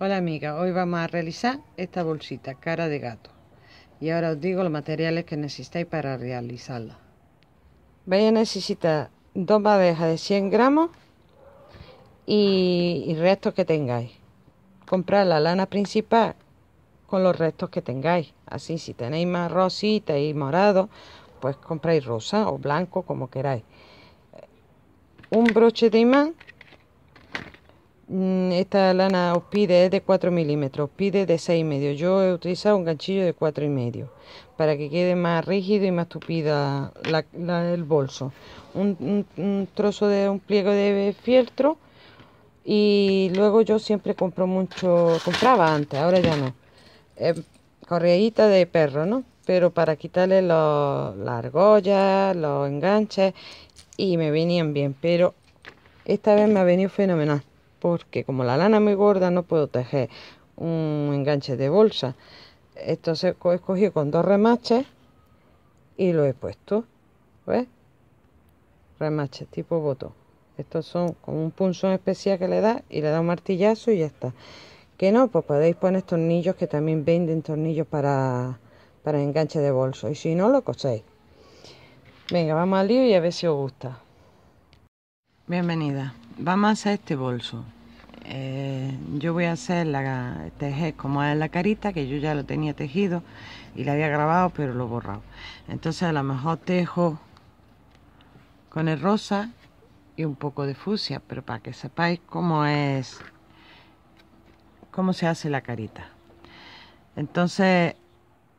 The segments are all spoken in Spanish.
Hola amiga, hoy vamos a realizar esta bolsita cara de gato y ahora os digo los materiales que necesitáis para realizarla. Vais a necesitar dos abejas de 100 gramos y, restos que tengáis. Comprar la lana principal con los restos que tengáis. Así si tenéis más rosita y morado, pues compráis rosa o blanco como queráis. Un broche de imán esta lana os pide es de 4 milímetros, pide de 6 y medio. Yo he utilizado un ganchillo de 4 y medio para que quede más rígido y más tupida el bolso. Un, trozo de un pliego de fieltro y luego yo siempre compro mucho, compraba antes, ahora ya no. Eh, de perro, ¿no? Pero para quitarle las argollas, los enganches y me venían bien, pero esta vez me ha venido fenomenal porque como la lana es muy gorda no puedo tejer un enganche de bolsa. Entonces he escogido con dos remaches y lo he puesto. ¿Ves? Remaches tipo botón. Estos son como un punzón especial que le da y le da un martillazo y ya está. Que no, pues podéis poner tornillos que también venden tornillos para, para enganche de bolso. Y si no, lo coséis. Venga, vamos al lío y a ver si os gusta. Bienvenida vamos a hacer este bolso. Eh, yo voy a hacer la tejer como es la carita, que yo ya lo tenía tejido y la había grabado, pero lo he borrado. Entonces a lo mejor tejo con el rosa y un poco de fucsia, pero para que sepáis cómo es, cómo se hace la carita. Entonces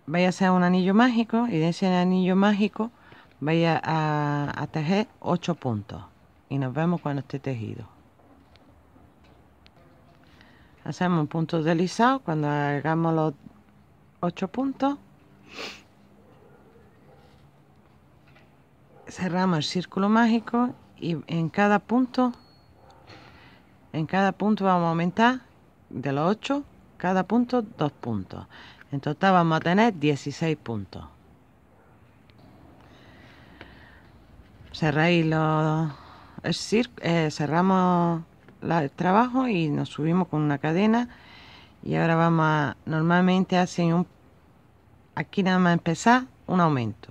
vais a hacer un anillo mágico y de ese anillo mágico vais a, a tejer 8 puntos y nos vemos cuando esté tejido. Hacemos un punto deslizado cuando hagamos los 8 puntos. Cerramos el círculo mágico y en cada punto, en cada punto vamos a aumentar de los 8, cada punto 2 puntos. En total vamos a tener 16 puntos. Cerráis los es decir, eh, cerramos el trabajo y nos subimos con una cadena y ahora vamos a, normalmente hacen un, aquí nada más empezar un aumento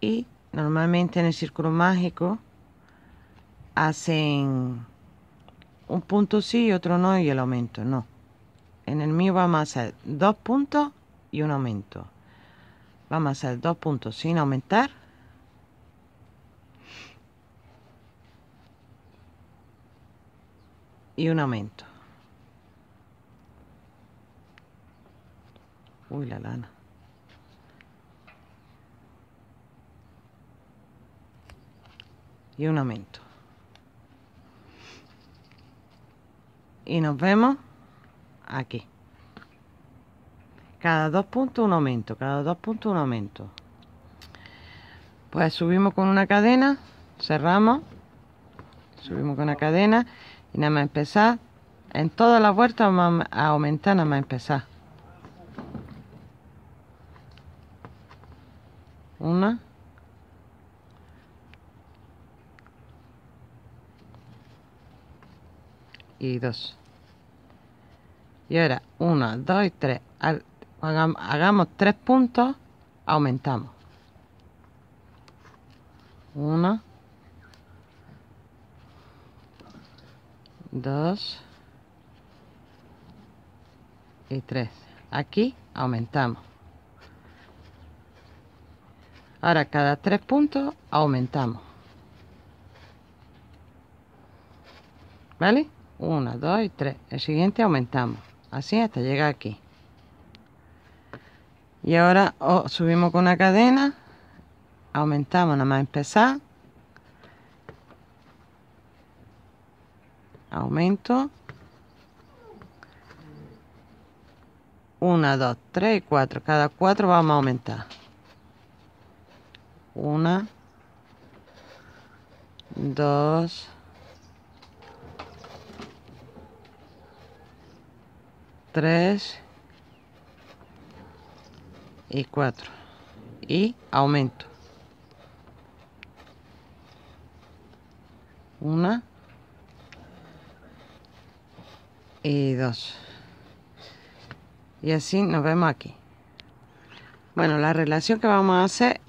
y normalmente en el círculo mágico hacen un punto sí y otro no y el aumento, no. En el mío vamos a hacer dos puntos y un aumento. Vamos a hacer dos puntos sin aumentar y un aumento. Uy, la lana. Y un aumento. Y nos vemos aquí. Cada dos puntos un aumento, cada dos puntos un aumento. Pues subimos con una cadena, cerramos, subimos con una cadena y nada más empezar, en todas las vueltas vamos a aumentar nada más empezar. Una. Y dos. Y ahora, una, dos y tres. hagamos tres puntos, aumentamos. Una. 2 y 3 aquí aumentamos. Ahora cada tres puntos aumentamos. ¿vale? 1, 2 y 3 el siguiente aumentamos. Así hasta llegar aquí. Y ahora oh, subimos con una cadena. Aumentamos nada más empezar aumento. 1, 2, 3 y 4 cada 4 vamos a aumentar. 1 2 3 y 4 y aumento. 1 y 2 y así nos vemos aquí. Bueno la relación que vamos a hacer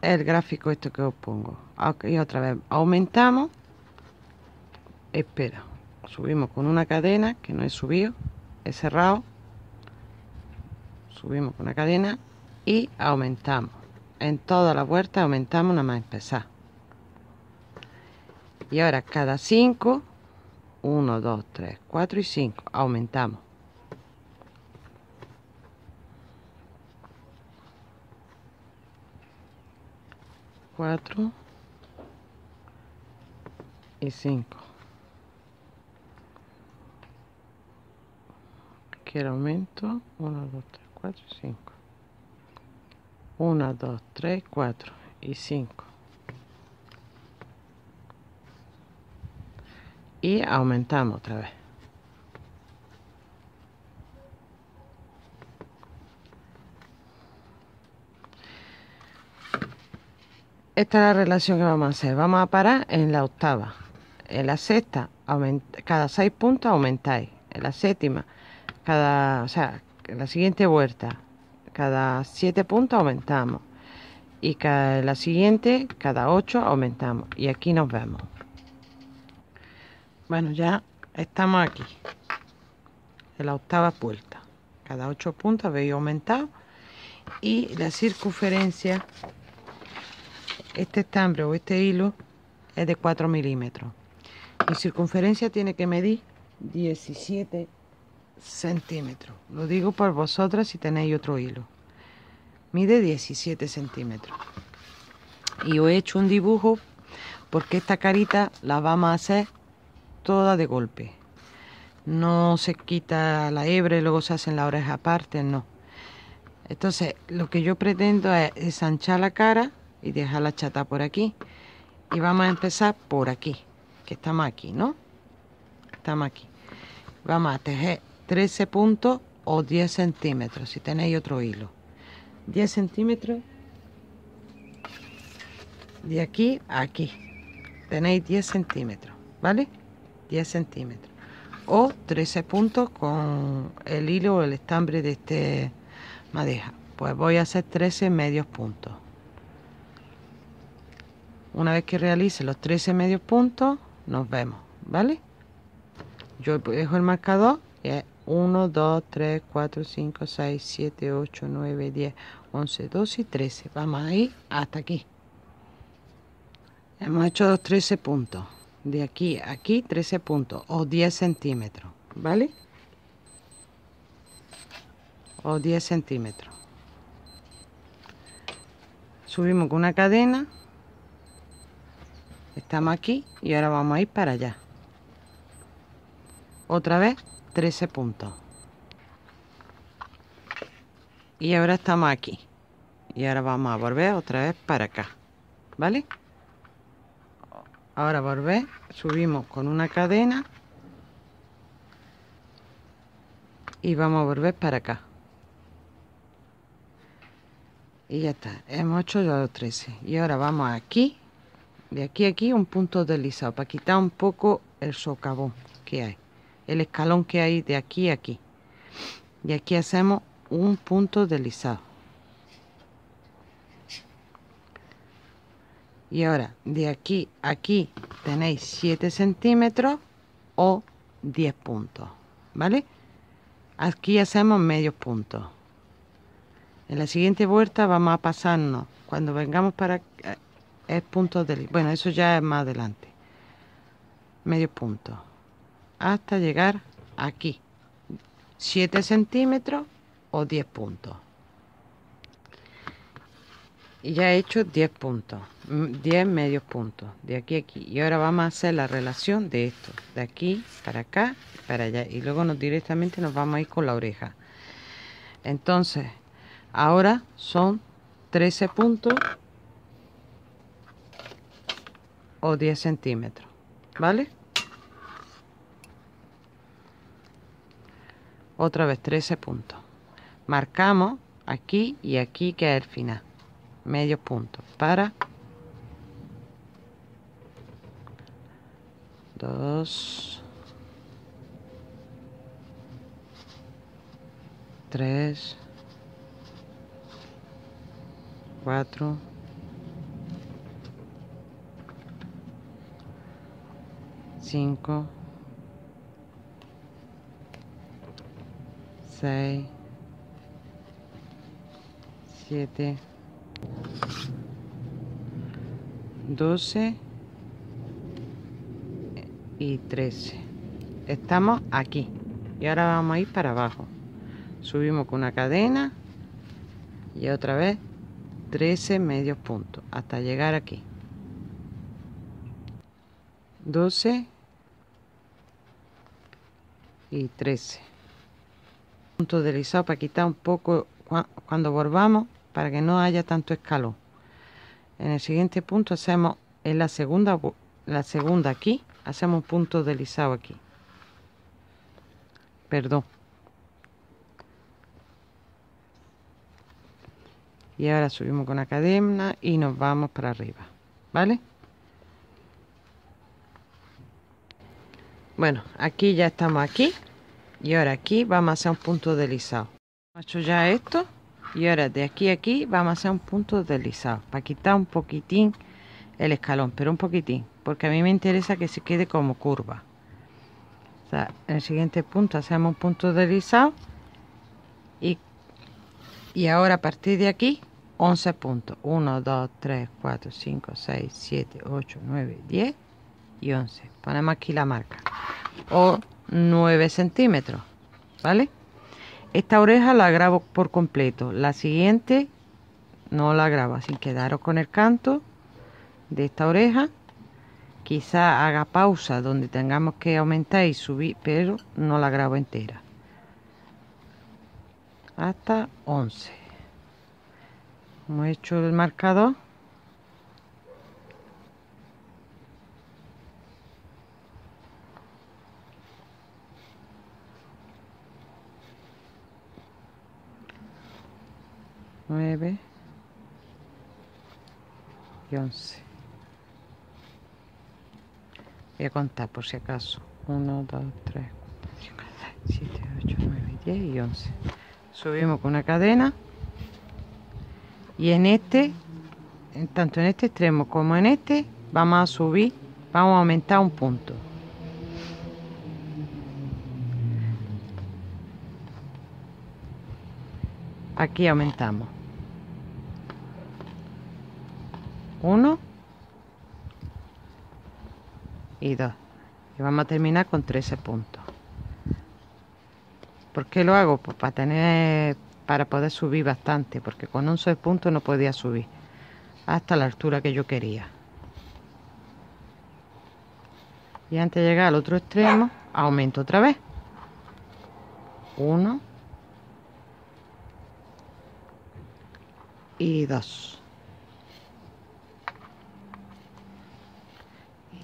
es el gráfico esto que os pongo. Y otra vez aumentamos espera subimos con una cadena que no he subido he cerrado subimos con una cadena y aumentamos. En toda la vuelta aumentamos nada más empezar. Y ahora cada 5 1 2 3 4 y 5 aumentamos. Cuatro y cinco. Aquí aumento. 1 2 3 4 y 5 1 2 3 4 y 5 y aumentamos otra vez. Esta es la relación que vamos a hacer. Vamos a parar en la octava. En la sexta cada 6 puntos aumentáis. En la séptima cada o sea en la siguiente vuelta cada 7 puntos aumentamos. Y cada, la siguiente cada 8 aumentamos. Y aquí nos vemos bueno, ya estamos aquí. En la octava vuelta. Cada ocho puntos habéis aumentado. Y la circunferencia, este estambre o este hilo es de 4 milímetros. Mi circunferencia tiene que medir 17 centímetros. Lo digo por vosotras si tenéis otro hilo. Mide 17 centímetros. Y os he hecho un dibujo porque esta carita la vamos a hacer toda de golpe. No se quita la hebra y luego se hacen la oreja aparte, no. Entonces, lo que yo pretendo es ensanchar la cara y dejar la chata por aquí. Y vamos a empezar por aquí, que estamos aquí, ¿no? Estamos aquí. Vamos a tejer 13 puntos o 10 centímetros, si tenéis otro hilo. 10 centímetros de aquí a aquí. Tenéis 10 centímetros, ¿vale? 10 centímetros. O 13 puntos con el hilo o el estambre de este madeja. Pues voy a hacer 13 medios puntos. Una vez que realice los 13 medios puntos nos vemos vale yo dejo el marcador y es 1 2 3 4 5 6 7 8 9 10 11 12 y 13 vamos a ir hasta aquí. Hemos hecho los 13 puntos de aquí a aquí 13 puntos o 10 centímetros vale o 10 centímetros. Subimos con una cadena estamos aquí y ahora vamos a ir para allá. Otra vez 13 puntos. Y ahora estamos aquí. Y ahora vamos a volver otra vez para acá vale ahora volver subimos con una cadena y vamos a volver para acá. Y ya está hemos hecho ya los 13 y ahora vamos aquí de aquí a aquí un punto deslizado para quitar un poco el socavón que hay el escalón que hay de aquí a aquí. Y aquí hacemos un punto deslizado y ahora de aquí a aquí tenéis 7 centímetros o 10 puntos vale aquí hacemos medio punto en la siguiente vuelta vamos a pasarnos. Cuando vengamos para eh, es punto de bueno eso ya es más adelante. Medio punto hasta llegar aquí. 7 centímetros o 10 puntos y ya he hecho 10 puntos 10 mm, medios puntos de aquí a aquí. Y ahora vamos a hacer la relación de esto de aquí para acá para allá. Y luego nos directamente nos vamos a ir con la oreja. Entonces ahora son 13 puntos o 10 centímetros vale otra vez 13 puntos. Marcamos aquí y aquí que es el final medio punto para dos 3, 4, 5, 6, 7, 12 y 13. Estamos aquí. Y ahora vamos a ir para abajo. Subimos con una cadena y otra vez 13 medios puntos hasta llegar aquí. 12 y 13 puntos deslizados para quitar un poco cuando volvamos para que no haya tanto escalón en el siguiente punto hacemos en la segunda la segunda aquí hacemos un punto deslizado aquí. Perdón. Y ahora subimos con la cadena y nos vamos para arriba vale bueno aquí ya estamos aquí y ahora aquí vamos a hacer un punto deslizado. Hecho ya esto y ahora de aquí a aquí vamos a hacer un punto deslizado para quitar un poquitín el escalón pero un poquitín porque a mí me interesa que se quede como curva. O sea, en el siguiente punto hacemos un punto deslizado y, ahora a partir de aquí 11 puntos. 1, 2, 3, 4, 5, 6, 7, 8, 9, 10 y 11 ponemos aquí la marca. O 9 centímetros vale esta oreja la grabo por completo. La siguiente no la grabo. Así quedaros con el canto de esta oreja. Quizá haga pausa donde tengamos que aumentar y subir, pero no la grabo entera. Hasta 11. Hemos hecho el marcador. 9 y 11 voy a contar por si acaso. 1, 2, 3, 4, 5, 6, 7, 8, 9, 10 y 11 subimos con una cadena. Y en este tanto en este extremo como en este vamos a subir vamos a aumentar un punto. Aquí aumentamos 1 y 2 y vamos a terminar con 13 puntos. ¿por qué lo hago? Pues para tener para poder subir bastante porque con 11 puntos no podía subir hasta la altura que yo quería. Y antes de llegar al otro extremo aumento otra vez. 1 y 2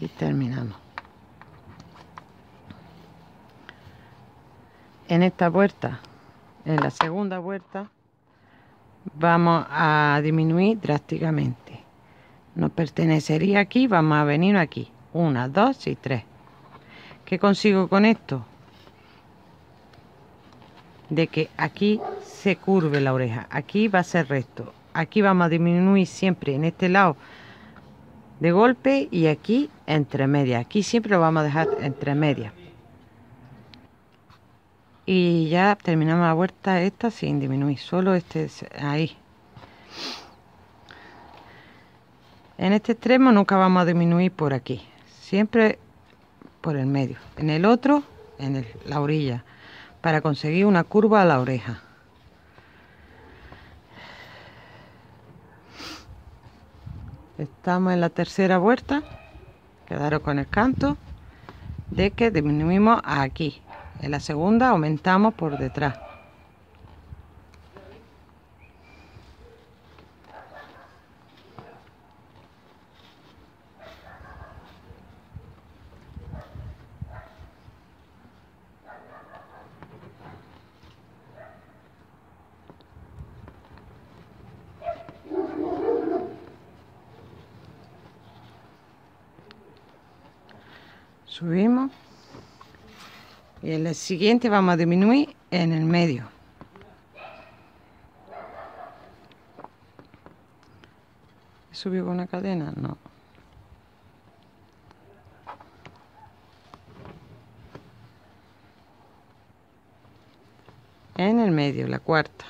terminamos. En esta vuelta en la segunda vuelta vamos a disminuir drásticamente. Nos pertenecería aquí vamos a venir aquí. Una dos y tres. ¿qué consigo con esto? de que aquí se curve la oreja aquí va a ser recto aquí vamos a disminuir siempre en este lado de golpe y aquí entre medias. Aquí siempre lo vamos a dejar entre medias. Y ya terminamos la vuelta esta sin disminuir, solo este ahí. En este extremo nunca vamos a disminuir por aquí, siempre por el medio. En el otro, en la orilla, para conseguir una curva a la oreja. Estamos en la tercera vuelta. Quedaron con el canto de que disminuimos aquí. En la segunda aumentamos por detrás. subimos. Y en el siguiente vamos a disminuir en el medio. Subió con una cadena no. En el medio la cuarta.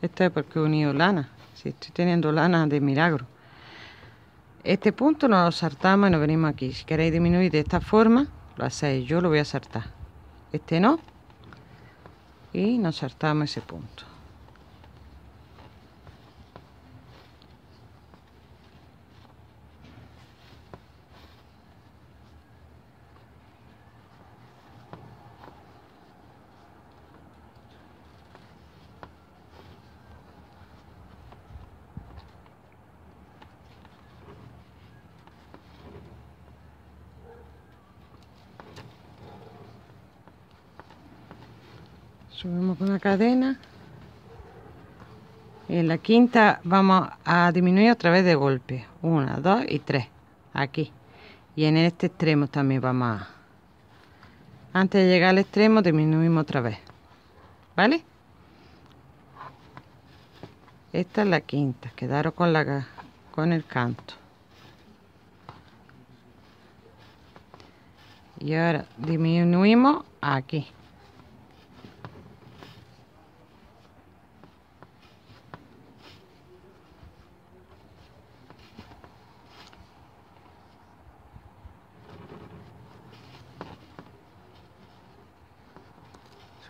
Esto es porque he unido lana. Estoy teniendo lana de milagro. Este punto lo saltamos y nos venimos aquí. Si queréis disminuir de esta forma, lo hacéis. Yo lo voy a saltar. Este no. Y nos saltamos ese punto. subimos con una cadena en la quinta vamos a disminuir otra vez de golpe. Una, dos y tres. Aquí. Y en este extremo también vamos a antes de llegar al extremo disminuimos otra vez. ¿vale? esta es la quinta. Quedaros con la con el canto. Y ahora disminuimos aquí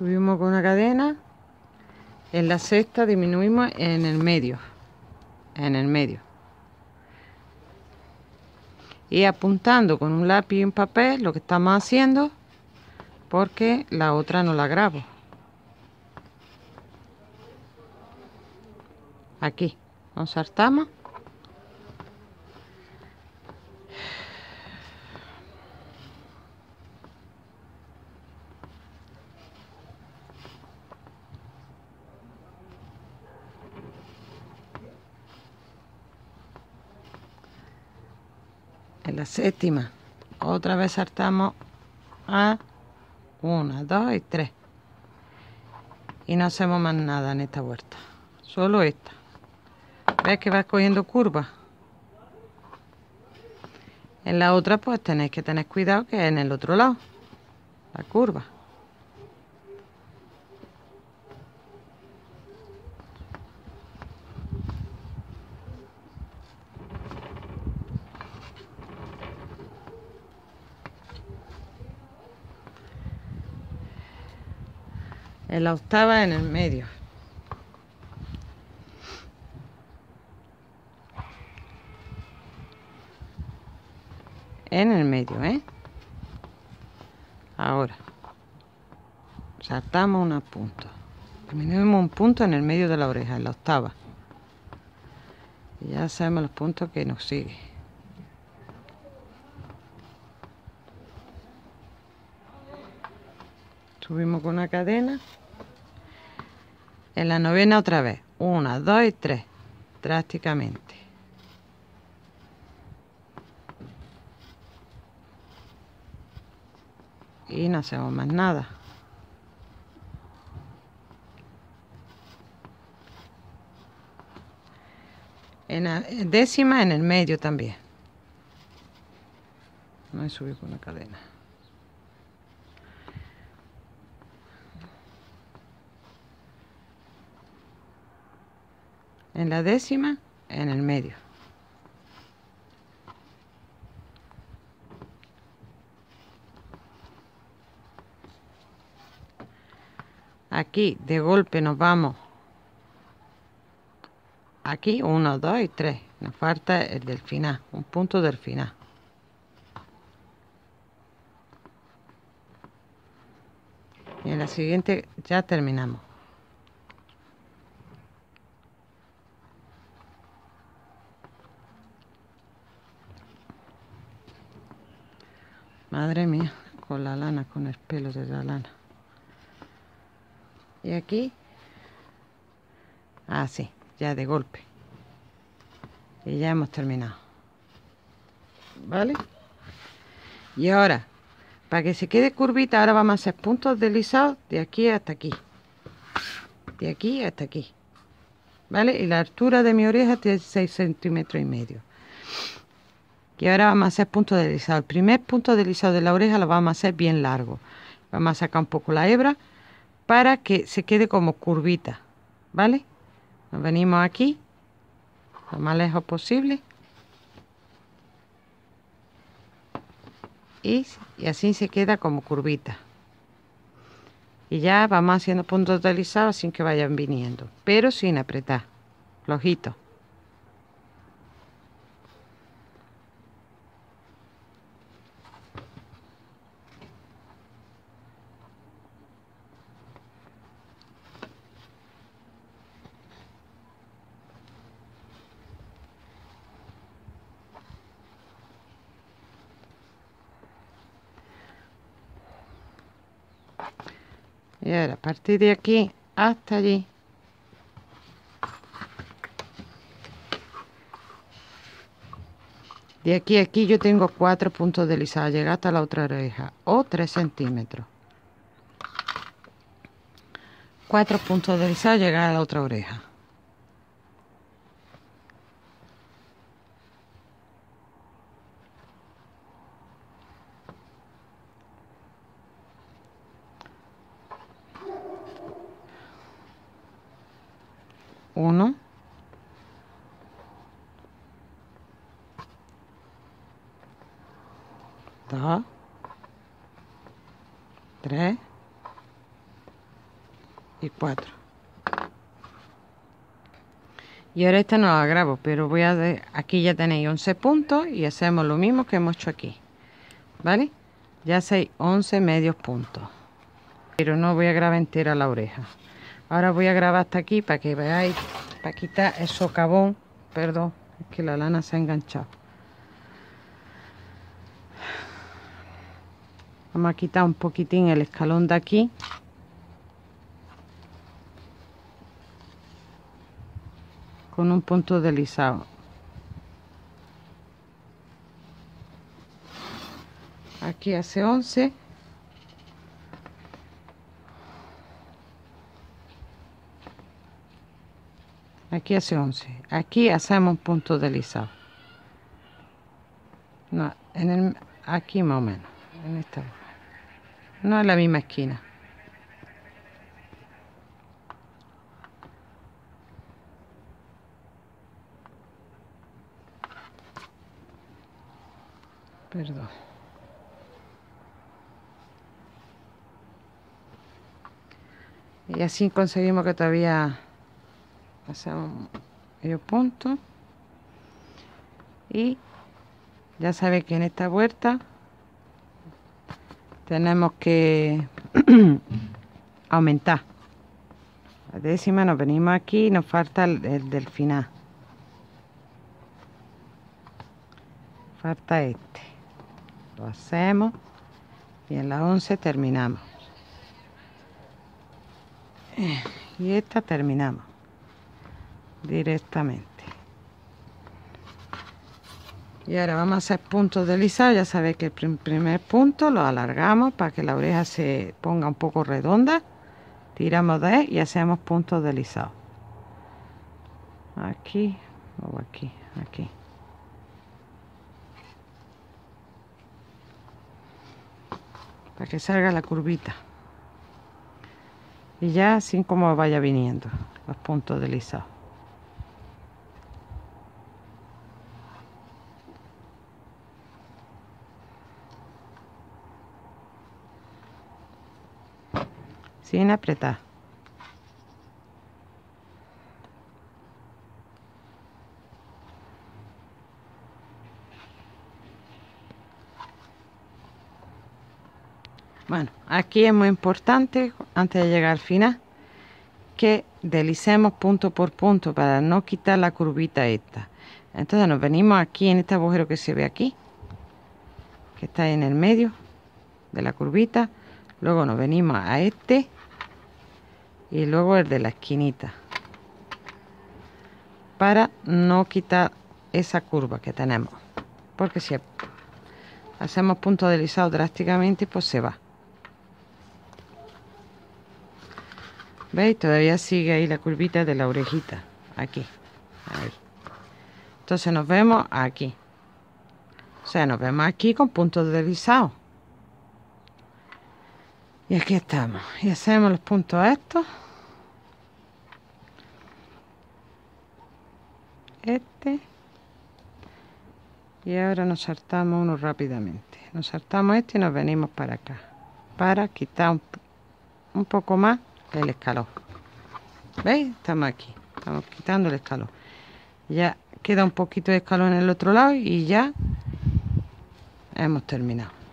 subimos con una cadena. En la sexta disminuimos en el medio en el medio. Y apuntando con un lápiz y un papel lo que estamos haciendo porque la otra no la grabo. Aquí. Nos saltamos la séptima. Otra vez saltamos a una, dos y tres. Y no hacemos más nada en esta vuelta. Solo esta. Ves que va cogiendo curvas en la otra pues tenéis que tener cuidado que en el otro lado la curva en la octava en el medio. En el medio, ¿eh? Ahora, saltamos unos puntos. Terminamos un punto en el medio de la oreja, en la octava. Y ya sabemos los puntos que nos sigue. Subimos con una cadena. En la novena otra vez. Una, dos y tres. Drásticamente. Y no hacemos más nada. En la décima en el medio también. No he subido con cadena. En la décima en el medio. Aquí de golpe nos vamos. Aquí uno, dos y tres. Nos falta el del final, un punto del final. Y en la siguiente ya terminamos. Madre mía, con la lana, con el pelo de la lana. Y aquí, así, ah, ya de golpe. Y ya hemos terminado. ¿Vale? Y ahora, para que se quede curvita, ahora vamos a hacer puntos deslizados de aquí hasta aquí. de aquí hasta aquí ¿vale? y la altura de mi oreja tiene 6 centímetros y medio y ahora vamos a hacer punto deslizado. El primer punto deslizado de la oreja lo vamos a hacer bien largo. Vamos a sacar un poco la hebra para que se quede como curvita ¿vale? nos venimos aquí lo más lejos posible. Y, así se queda como curvita. Y ya vamos haciendo puntos deslizados sin que vayan viniendo pero sin apretar. Flojito y ahora a partir de aquí hasta allí. De aquí a aquí yo tengo cuatro puntos de lisa. Llegar hasta la otra oreja. O tres centímetros. Cuatro puntos de lisa llegar a la otra oreja uno. Dos. Tres. Y cuatro. Y ahora esta no la grabo pero voy a de, aquí ya tenéis 11 puntos y hacemos lo mismo que hemos hecho aquí vale ya seis 11 medios puntos. Pero no voy a grabar entera la oreja ahora voy a grabar hasta aquí para que veáis para quitar el socavón. Perdón es que la lana se ha enganchado. Vamos a quitar un poquitín el escalón de aquí. Con un punto deslizado. Aquí hace 11 aquí hace 11 aquí hacemos punto deslizado no, en el, aquí más o menos en esta no en la misma esquina. Perdón. Y así conseguimos que todavía hacemos medio punto. Y ya sabe que en esta vuelta tenemos que aumentar. La décima nos venimos aquí y nos falta el, el del final. Falta este. Lo hacemos y en la 11 terminamos. Y esta terminamos directamente. Y ahora vamos a hacer puntos deslizados ya sabéis que el primer punto lo alargamos para que la oreja se ponga un poco redonda. Tiramos de y hacemos puntos deslizados aquí o aquí aquí. Para que salga la curvita. Y ya así como vaya viniendo los puntos deslizados sin apretar. Bueno, aquí es muy importante, antes de llegar al final, que deslicemos punto por punto para no quitar la curvita esta. Entonces nos venimos aquí en este agujero que se ve aquí, que está en el medio de la curvita. Luego nos venimos a este y luego el de la esquinita para no quitar esa curva que tenemos porque si hacemos punto deslizado drásticamente pues se va ¿Veis? Todavía sigue ahí la curvita de la orejita. Aquí. Entonces nos vemos aquí. O sea, nos vemos aquí con puntos deslizados. Y aquí estamos. Y hacemos los puntos estos. Este. Y ahora nos saltamos uno rápidamente. Nos saltamos este y nos venimos para acá. Para quitar un, un poco más el escalón. ¿Veis? Estamos aquí. Estamos quitando el escalón. Ya queda un poquito de escalón en el otro lado y ya hemos terminado.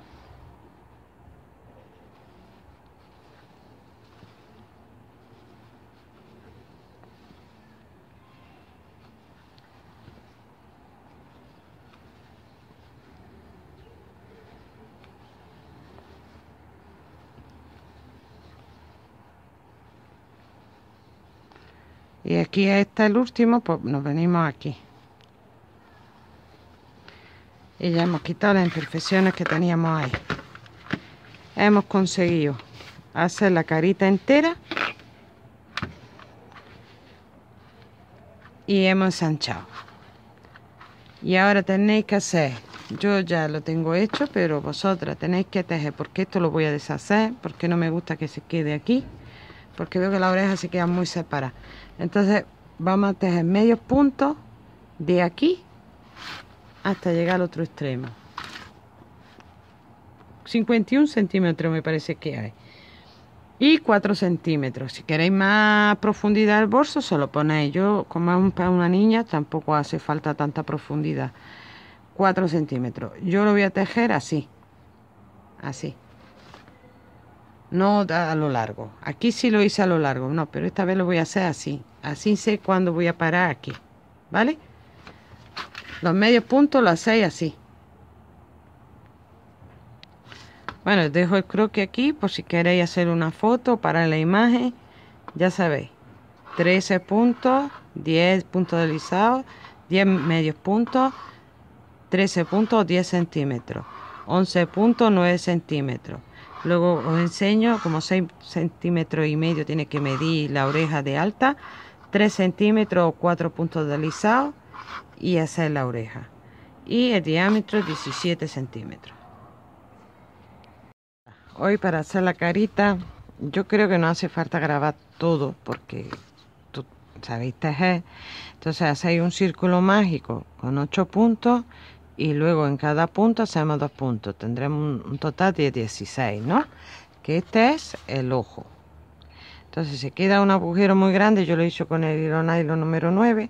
Y aquí está el último pues nos venimos aquí. Y ya hemos quitado las imperfecciones que teníamos ahí. Hemos conseguido hacer la carita entera y hemos ensanchado. Y ahora tenéis que hacer yo ya lo tengo hecho pero vosotras tenéis que tejer porque esto lo voy a deshacer porque no me gusta que se quede aquí porque veo que la oreja se queda muy separada. Entonces vamos a tejer medio punto de aquí hasta llegar al otro extremo. 51 centímetros me parece que hay. Y 4 centímetros. Si queréis más profundidad del bolso se lo ponéis. Yo como es para una niña tampoco hace falta tanta profundidad. 4 centímetros. Yo lo voy a tejer así. Así no a lo largo. Aquí sí lo hice a lo largo, no, pero esta vez lo voy a hacer así. Así sé cuándo voy a parar aquí, ¿vale? Los medios puntos lo hacéis así. Bueno, dejo el croquis aquí por si queréis hacer una foto para la imagen. Ya sabéis, 13 puntos, 10 puntos deslizados, 10 medios puntos, 13 puntos, 10 centímetros, 11 puntos, 9 centímetros. Luego os enseño como 6 centímetros y medio tiene que medir la oreja de alta, 3 centímetros o 4 puntos deslizados y hacer la oreja. Y el diámetro 17 centímetros. Hoy para hacer la carita, yo creo que no hace falta grabar todo porque tú sabéis tejer. Entonces hacéis un círculo mágico con 8 puntos y luego en cada punto hacemos dos puntos. Tendremos un total de 16, ¿no? Que este es el ojo. Entonces se queda un agujero muy grande, yo lo hice con el hilo nylon número 9.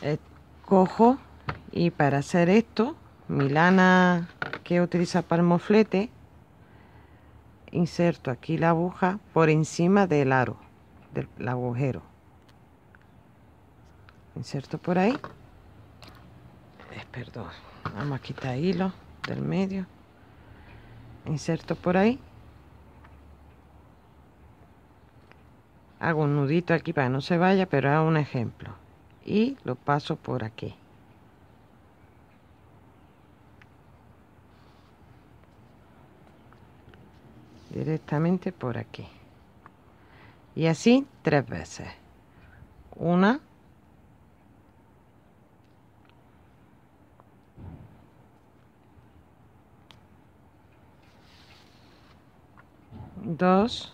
Eh, cojo y para hacer esto, mi lana que utiliza para el moflete, inserto aquí la aguja por encima del aro, del agujero. Inserto por ahí perdón. Vamos a quitar hilo del medio. Inserto por ahí. Hago un nudito aquí para que no se vaya pero hago un ejemplo. Y lo paso por aquí. Directamente por aquí. Y así tres veces. Una dos.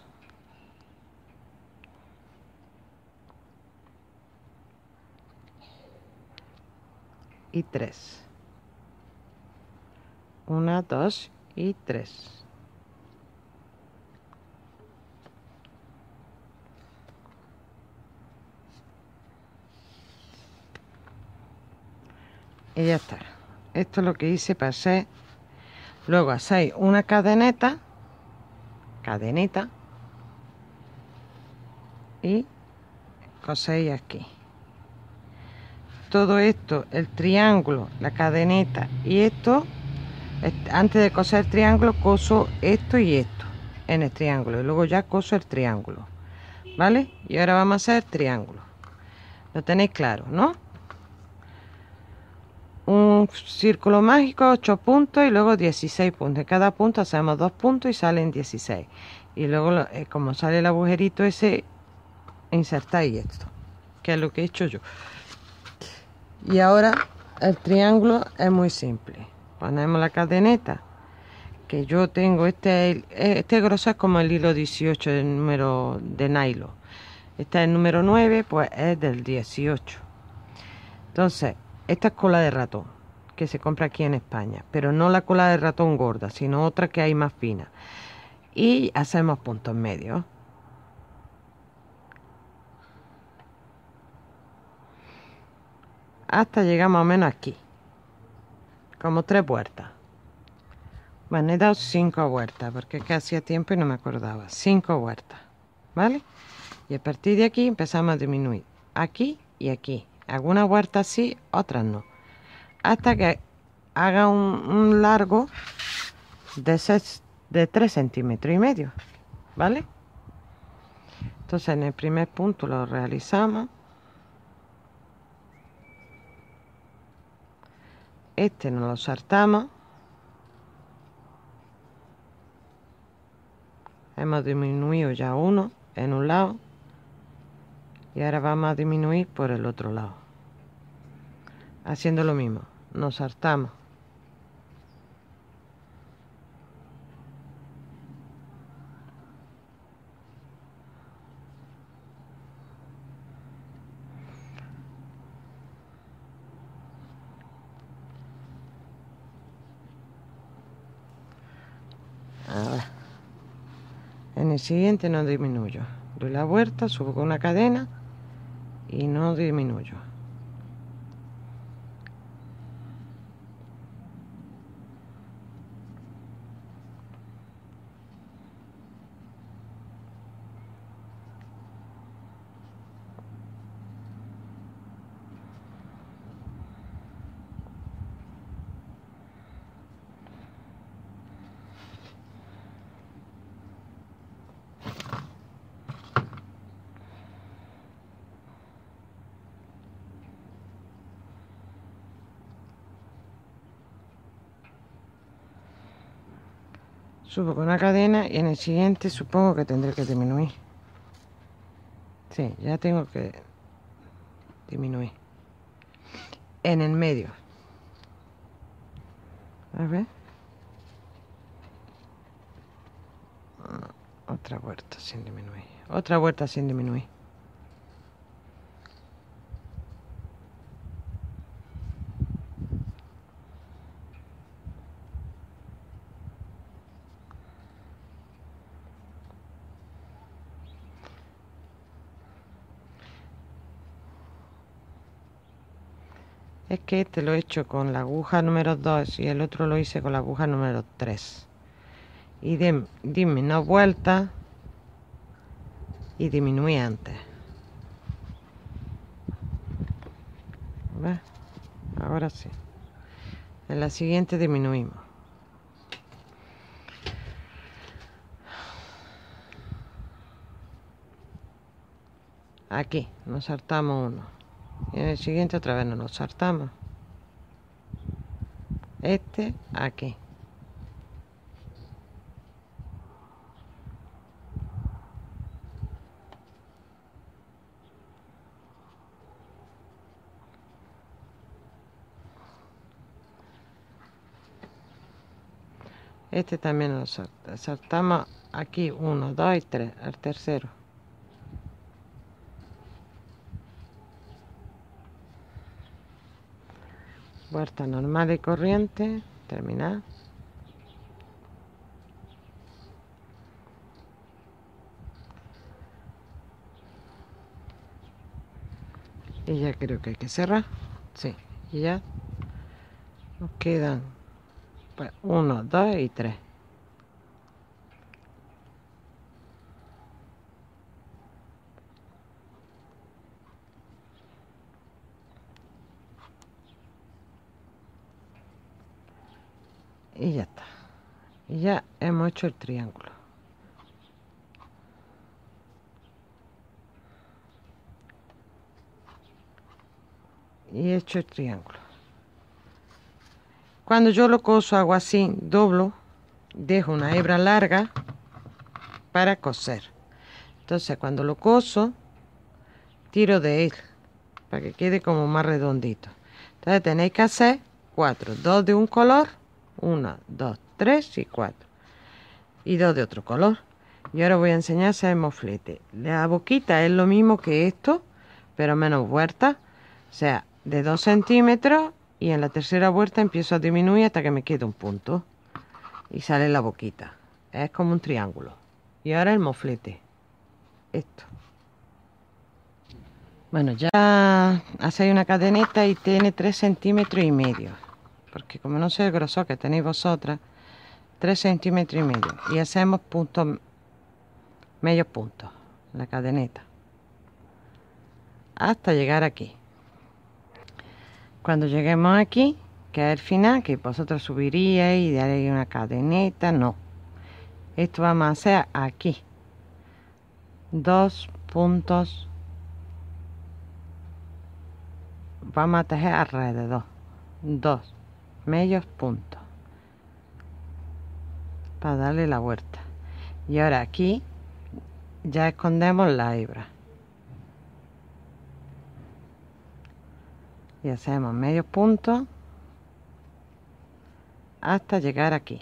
Y tres. Una dos y tres. Y ya está. Esto es lo que hice hacer. Luego hacéis una cadeneta cadeneta. Y coséis aquí. Todo esto el triángulo la cadeneta y esto antes de coser el triángulo coso esto y esto en el triángulo. Y luego ya coso el triángulo. Vale y ahora vamos a hacer triángulo. Lo tenéis claro no un círculo mágico, 8 puntos y luego 16 puntos. En cada punto hacemos 2 puntos y salen 16. Y luego, eh, como sale el agujerito ese, insertáis esto, que es lo que he hecho yo. Y ahora el triángulo es muy simple. Ponemos la cadeneta, que yo tengo, este, este grosor es como el hilo 18 del número de nylon. Este es el número 9, pues es del 18. Entonces, esta es cola de ratón, que se compra aquí en España, pero no la cola de ratón gorda, sino otra que hay más fina. Y hacemos puntos medios. Hasta llegar más o menos aquí. Como tres vueltas. Bueno, he dado cinco vueltas, porque es que hacía tiempo y no me acordaba. Cinco vueltas. ¿Vale? Y a partir de aquí empezamos a disminuir. Aquí y aquí. Algunas vueltas sí, otras no. Hasta que haga un, largo de, de 3 centímetros y medio. ¿Vale? Entonces en el primer punto lo realizamos. Este nos lo saltamos. Hemos disminuido ya uno en un lado y ahora vamos a disminuir por el otro lado haciendo lo mismo nos Ahora, en el siguiente no disminuyo doy la vuelta subo con una cadena y no disminuyo. Subo con una cadena y en el siguiente supongo que tendré que disminuir. Sí, ya tengo que disminuir. En el medio. A ver. Otra vuelta sin disminuir. Otra vuelta sin disminuir. es que este lo he hecho con la aguja número 2 y el otro lo hice con la aguja número 3 y dime una vuelta y disminuí antes. ¿Ves? ahora sí. En la siguiente disminuimos. Aquí nos saltamos uno. Y en el siguiente otra vez nos lo saltamos este aquí. Este también lo saltamos aquí uno dos y tres al tercero Vuelta normal y corriente. Terminar. Y ya creo que hay que cerrar. Sí. Y ya nos quedan pues, uno, dos y tres. y ya está y ya hemos hecho el triángulo. Y he hecho el triángulo. Cuando yo lo coso hago así doblo dejo una hebra larga para coser. Entonces cuando lo coso tiro de él para que quede como más redondito. Entonces tenéis que hacer cuatro. Dos de un color una dos tres y cuatro y dos de otro color. Y ahora voy a enseñar a moflete. La boquita es lo mismo que esto pero menos vuelta. O sea de 2 centímetros y en la tercera vuelta empiezo a disminuir hasta que me quede un punto. Y sale la boquita. Es como un triángulo. Y ahora el moflete. Esto. Bueno ya hacéis una cadeneta y tiene 3 centímetros y medio. Porque como no sé el grosor que tenéis vosotras 3 centímetros y medio. Y hacemos punto medio punto la cadeneta. Hasta llegar aquí. Cuando lleguemos aquí que es el final que vosotros subiríais y daréis una cadeneta no. Esto vamos a hacer aquí. Dos puntos. Vamos a tejer alrededor. Dos. Medios puntos para darle la vuelta. Y ahora aquí ya escondemos la hebra. Y hacemos medio punto hasta llegar aquí.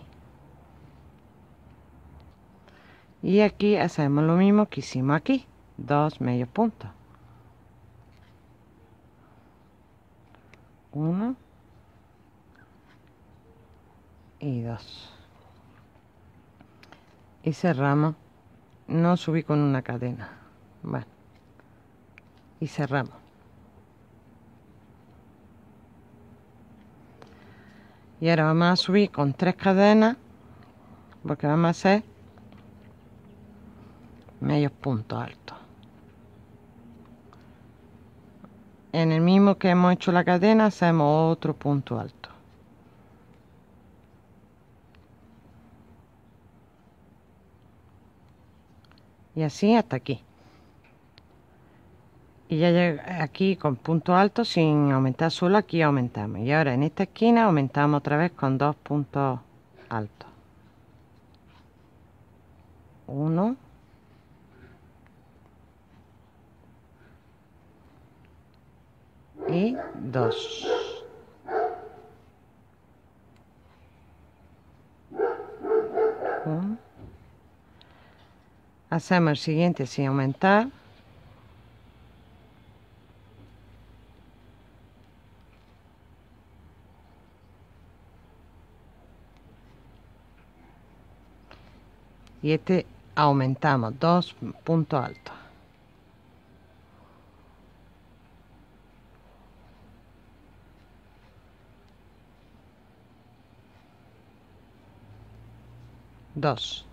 Y aquí hacemos lo mismo que hicimos aquí dos medios puntos uno y dos y cerramos no subí con una cadena. Bueno y cerramos. Y ahora vamos a subir con tres cadenas porque vamos a hacer medios puntos altos. En el mismo que hemos hecho la cadena hacemos otro punto alto y así hasta aquí. Y ya llega aquí con punto alto sin aumentar solo aquí aumentamos. Y ahora en esta esquina aumentamos otra vez con dos puntos altos. Uno. Y dos hacemos el siguiente sin aumentar. Y este aumentamos dos puntos altos. Dos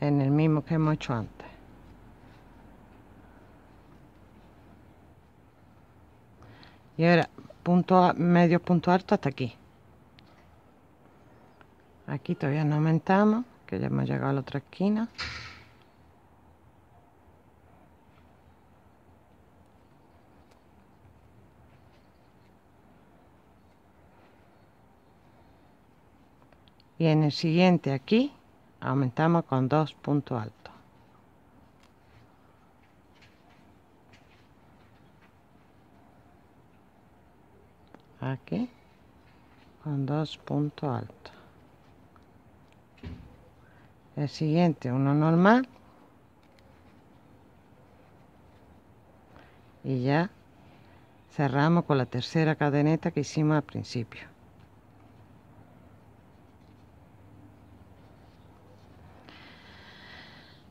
en el mismo que hemos hecho antes. Y ahora punto medio punto alto hasta aquí. Aquí todavía no aumentamos que ya hemos llegado a la otra esquina. Y en el siguiente aquí aumentamos con dos puntos altos. Aquí con dos puntos altos. El siguiente uno normal. Y ya cerramos con la tercera cadeneta que hicimos al principio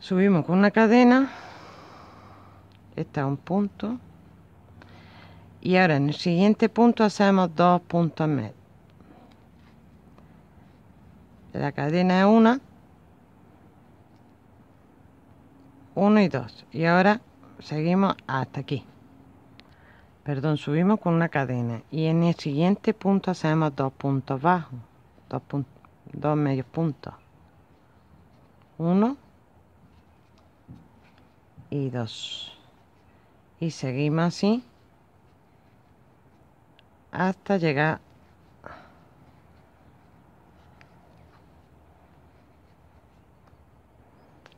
subimos con una cadena este es un punto y ahora en el siguiente punto hacemos dos puntos medio. La cadena es una 1 y 2 y ahora seguimos hasta aquí. Perdón subimos con una cadena y en el siguiente punto hacemos dos puntos bajos dos, puntos, dos medios puntos. 1 y 2 y seguimos así hasta llegar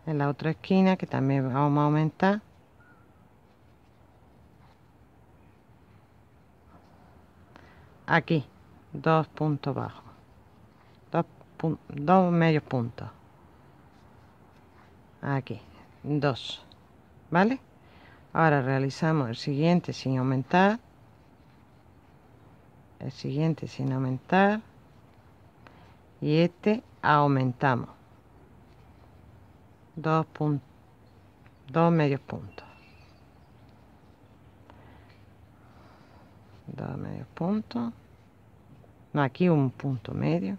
en la otra esquina que también vamos a aumentar. Aquí dos puntos bajos dos, pun dos medios puntos. Aquí dos vale ahora realizamos el siguiente sin aumentar. El siguiente sin aumentar. Y este aumentamos. Dos puntos dos medios puntos. Dos medios puntos. No aquí un punto medio.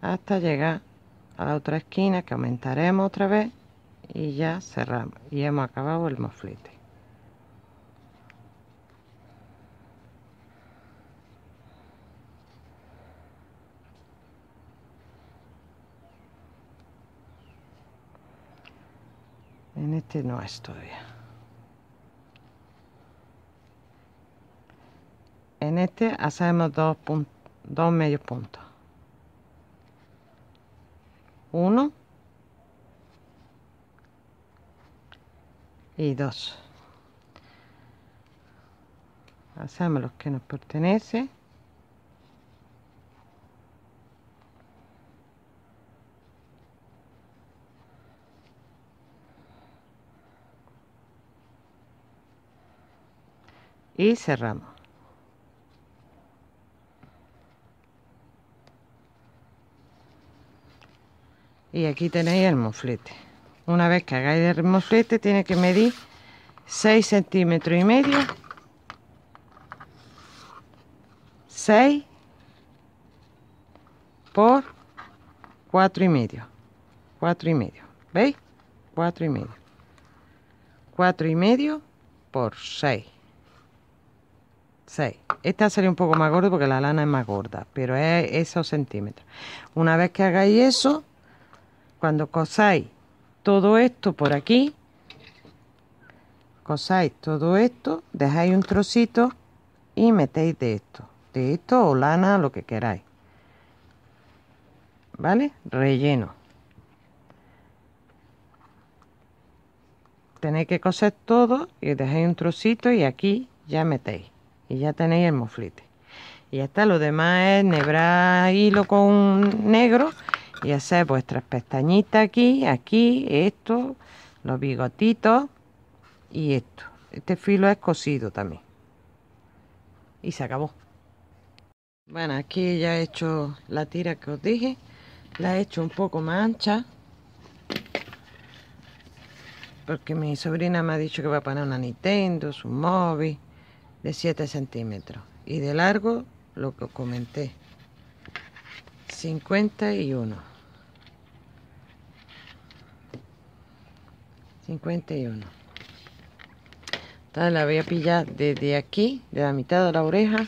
Hasta llegar a la otra esquina que aumentaremos otra vez y ya cerramos. Y hemos acabado el moflete. En este no es todavía. En este hacemos dos, dos medios puntos. Uno y dos. Hacemos los que nos pertenece. Y cerramos. Y aquí tenéis el moflete una vez que hagáis el moflete tiene que medir 6 centímetros y medio 6 por 4 y medio 4 y medio ¿veis? 4 y medio 4 y medio por 6 6. Esta sería un poco más gorda porque la lana es más gorda, pero es esos centímetros. Una vez que hagáis eso, cuando cosáis todo esto por aquí, cosáis todo esto, dejáis un trocito y metéis de esto, de esto o lana, lo que queráis. ¿Vale? Relleno. Tenéis que coser todo y dejáis un trocito y aquí ya metéis y ya tenéis el moflete y ya está lo demás es nebrar hilo con negro y hacer vuestras pestañitas aquí aquí esto los bigotitos y esto. Este filo es cosido también. Y se acabó. Bueno aquí ya he hecho la tira que os dije. La he hecho un poco más ancha. Porque mi sobrina me ha dicho que va a poner una Nintendo, su móvil de 7 centímetros. Y de largo lo que os comenté 51 51 entonces la voy a pillar desde aquí de la mitad de la oreja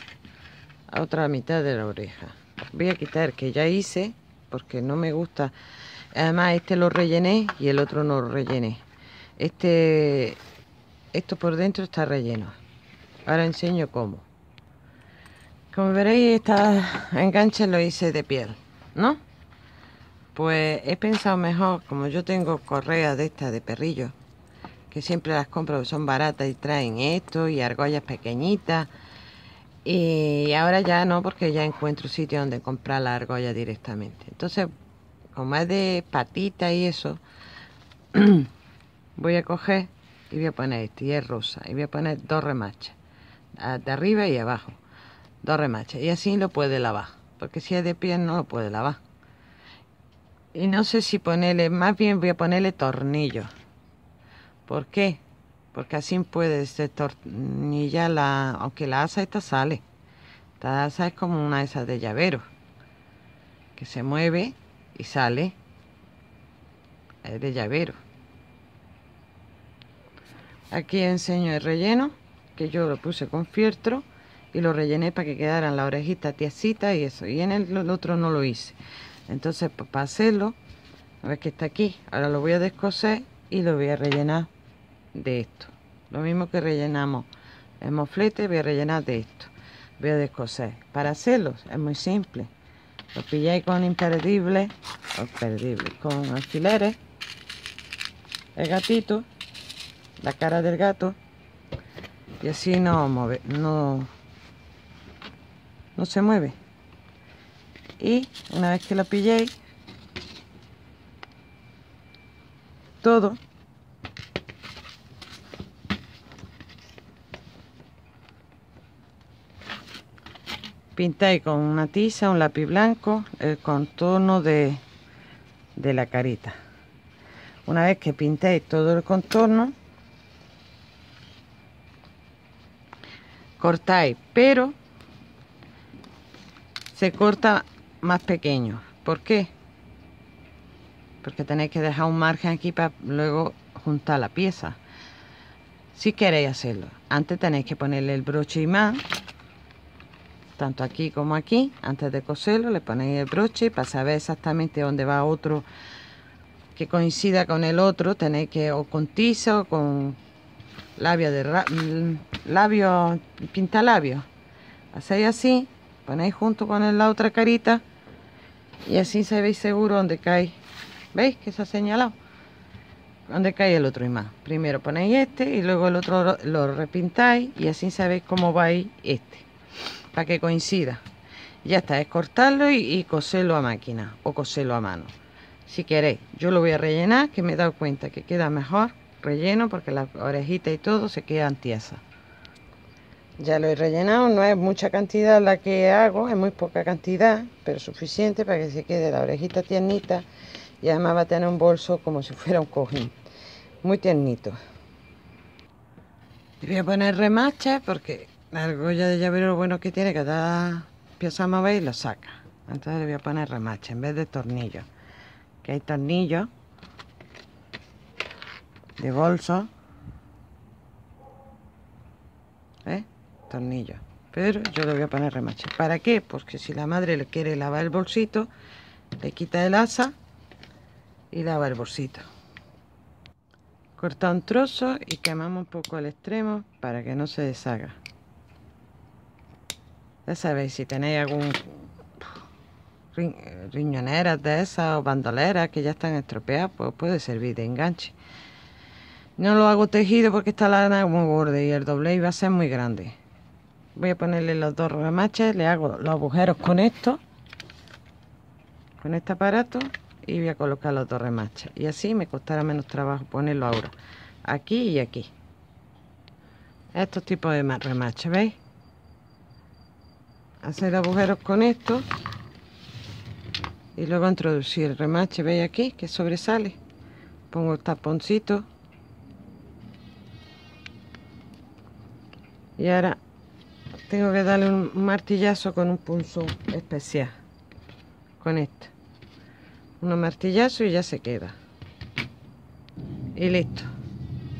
a otra mitad de la oreja. Voy a quitar que ya hice porque no me gusta. Además este lo rellené y el otro no lo rellené. Este esto por dentro está relleno. Ahora enseño cómo. Como veréis, esta enganche lo hice de piel, ¿no? Pues he pensado mejor, como yo tengo correas de estas de perrillo, que siempre las compro, son baratas y traen esto y argollas pequeñitas. Y ahora ya no, porque ya encuentro sitio donde comprar la argolla directamente. Entonces, como es de patita y eso, voy a coger y voy a poner este, y es rosa, y voy a poner dos remaches de arriba y abajo dos remaches. Y así lo puede lavar porque si es de piel no lo puede lavar. Y no sé si ponerle más bien voy a ponerle tornillos ¿por qué? porque así puede destornillar la aunque la asa esta sale. Esta asa es como una asa de llavero que se mueve y sale. Es de llavero. Aquí enseño el relleno que yo lo puse con fieltro y lo rellené para que quedaran la orejita tiesita y eso. Y en el, otro no lo hice. Entonces, para hacerlo, a ver que está aquí. Ahora lo voy a descoser y lo voy a rellenar de esto. Lo mismo que rellenamos el moflete, voy a rellenar de esto. Voy a descoser. Para hacerlo es muy simple. Lo pilláis con imperdible, o con alfileres el gatito, la cara del gato, y así no mueve, no, no se mueve. Y una vez que lo pilléis, todo pintáis con una tiza, un lápiz blanco, el contorno de, de la carita. Una vez que pintéis todo el contorno, cortáis, pero se corta más pequeño. ¿Por qué? Porque tenéis que dejar un margen aquí para luego juntar la pieza. Si queréis hacerlo, antes tenéis que ponerle el broche imán tanto aquí como aquí antes de coserlo le ponéis el broche para saber exactamente dónde va otro que coincida con el otro tenéis que o con tiza o con labio de mm, labio labios hacéis así ponéis junto con la otra carita y así sabéis seguro dónde cae veis que se ha señalado dónde cae el otro imán primero ponéis este y luego el otro lo, repintáis y así sabéis cómo va ir este para que coincida. Ya está, es cortarlo y, coserlo a máquina o coserlo a mano. Si queréis, yo lo voy a rellenar, que me he dado cuenta que queda mejor relleno porque la orejita y todo se quedan tiesas. Ya lo he rellenado, no es mucha cantidad la que hago, es muy poca cantidad, pero suficiente para que se quede la orejita tiernita y además va a tener un bolso como si fuera un cojín, muy tiernito. voy a poner remache porque la argolla de llavero lo bueno que tiene que da pieza mover y lo saca. Entonces le voy a poner remache en vez de tornillo. Que hay tornillos de bolso. ¿Eh? Tornillo. Pero yo le voy a poner remache. ¿Para qué? Porque si la madre le quiere lavar el bolsito, le quita el asa y lava el bolsito. Corta un trozo y quemamos un poco el extremo para que no se deshaga. Ya sabéis, si tenéis algún riñoneras de esas o bandoleras que ya están estropeadas, pues puede servir de enganche. No lo hago tejido porque esta lana es muy gorda y el doble va a ser muy grande. Voy a ponerle los dos remaches, le hago los agujeros con esto, con este aparato y voy a colocar los dos remaches. Y así me costará menos trabajo ponerlo ahora, aquí y aquí. Estos tipos de remaches, ¿veis? hacer agujeros con esto y luego introducir el remache veis aquí que sobresale pongo el taponcito y ahora tengo que darle un martillazo con un punzón especial. Con esto unos martillazos y ya se queda. Y listo.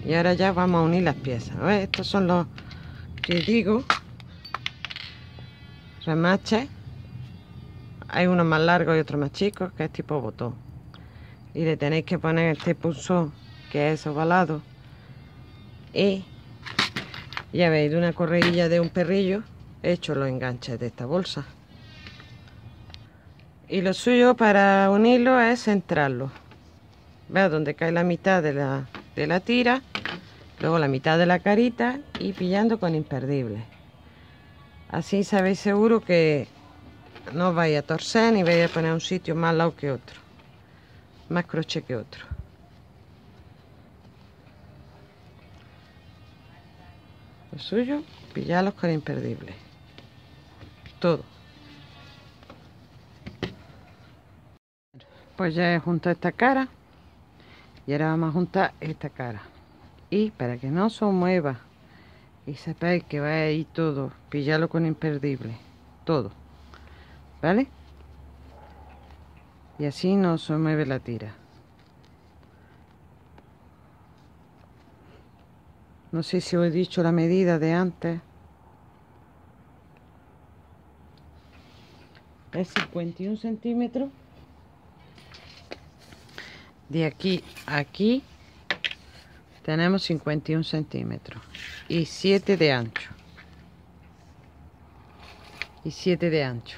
Y ahora ya vamos a unir las piezas. Estos son los que digo. Remache. Hay uno más largo y otro más chico que es tipo botón. Y le tenéis que poner este pulso que es ovalado. Y ya veis de una correilla de un perrillo he hecho los enganches de esta bolsa y lo suyo para unirlo es centrarlo veo donde cae la mitad de la, de la tira luego la mitad de la carita y pillando con imperdible Así sabéis seguro que no vais a torcer ni vais a poner un sitio más lado que otro. Más crochet que otro. Lo suyo, pillarlos con imperdible. Todo. Pues ya he juntado esta cara. Y ahora vamos a juntar esta cara. Y para que no se mueva y sepáis que va ahí todo, pillarlo con imperdible, todo, ¿vale? Y así no se mueve la tira. No sé si os he dicho la medida de antes. Es 51 centímetros. De aquí a aquí tenemos 51 centímetros. Y 7 de ancho. Y 7 de ancho.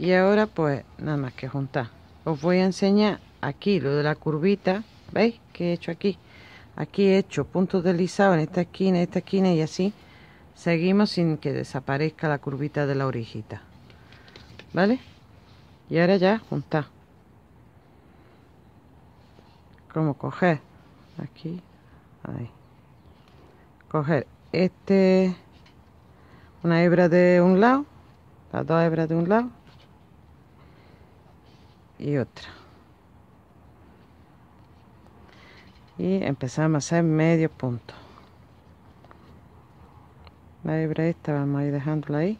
Y ahora pues nada más que juntar. Os voy a enseñar aquí lo de la curvita veis que he hecho aquí aquí he hecho puntos deslizados en esta esquina esta esquina y así. Seguimos sin que desaparezca la curvita de la orejita. Vale y ahora ya juntar como coger aquí. Ahí. Coger este una hebra de un lado las dos hebras de un lado y otra y empezamos a hacer medio punto. La hebra esta vamos a ir dejándola ahí.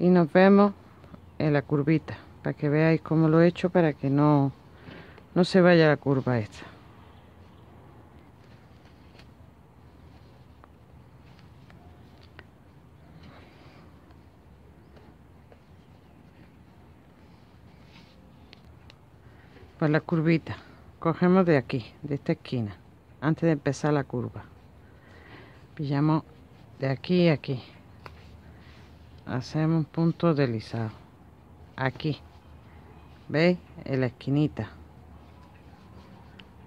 Y nos vemos en la curvita para que veáis cómo lo he hecho para que no, no se vaya la curva esta pues la curvita. Cogemos de aquí de esta esquina antes de empezar la curva. Pillamos de aquí a aquí. Hacemos un punto deslizado. Aquí. Veis en la esquinita.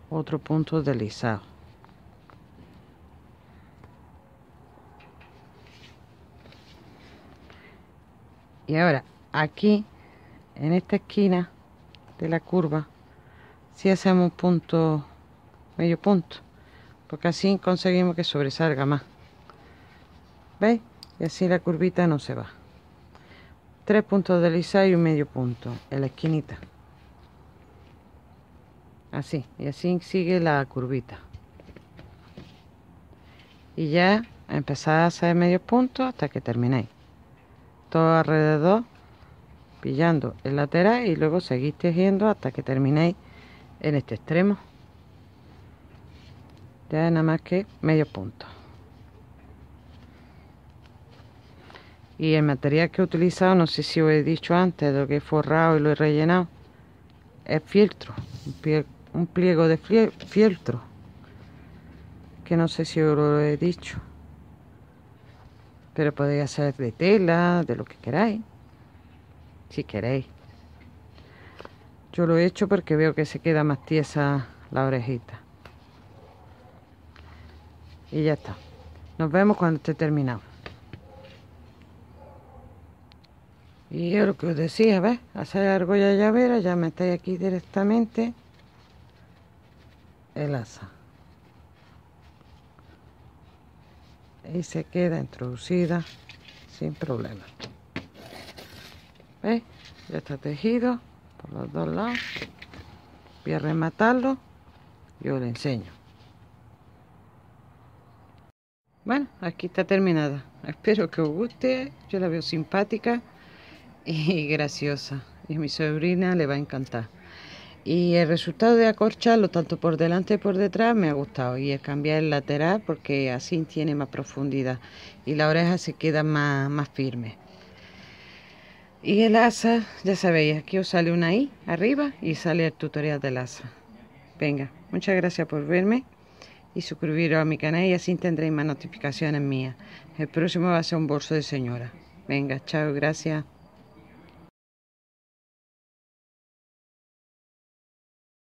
Otro punto deslizado. Y ahora aquí en esta esquina de la curva si hacemos un punto medio punto porque así conseguimos que sobresalga más. Veis y así la curvita no se va. Tres puntos deslizados y un medio punto en la esquinita. Así y así sigue la curvita. Y ya empezar a hacer medio punto hasta que terminéis. Todo alrededor pillando el lateral y luego seguís tejiendo hasta que terminéis en este extremo. Ya nada más que medio punto. Y el material que he utilizado no sé si os he dicho antes lo que he forrado y lo he rellenado es fieltro un, pliego de fieltro que no sé si os lo he dicho. Pero podéis hacer de tela de lo que queráis si queréis yo lo he hecho porque veo que se queda más tiesa la orejita y ya está nos vemos cuando esté terminado Y yo lo que os decía, ¿ves? Hacer argolla llavera, ya metéis aquí directamente el asa. Y se queda introducida sin problema. ¿Ves? Ya está tejido por los dos lados. Voy a rematarlo y os lo enseño. Bueno, aquí está terminada. Espero que os guste. Yo la veo simpática y graciosa. Y a mi sobrina le va a encantar. Y el resultado de acorcharlo tanto por delante y por detrás me ha gustado. Y es cambiar el lateral porque así tiene más profundidad. Y la oreja se queda más, más firme. Y el asa, ya sabéis, aquí os sale una I arriba y sale el tutorial del asa. Venga, muchas gracias por verme y suscribiros a mi canal y así tendréis más notificaciones mías. El próximo va a ser un bolso de señora. Venga, chao, gracias.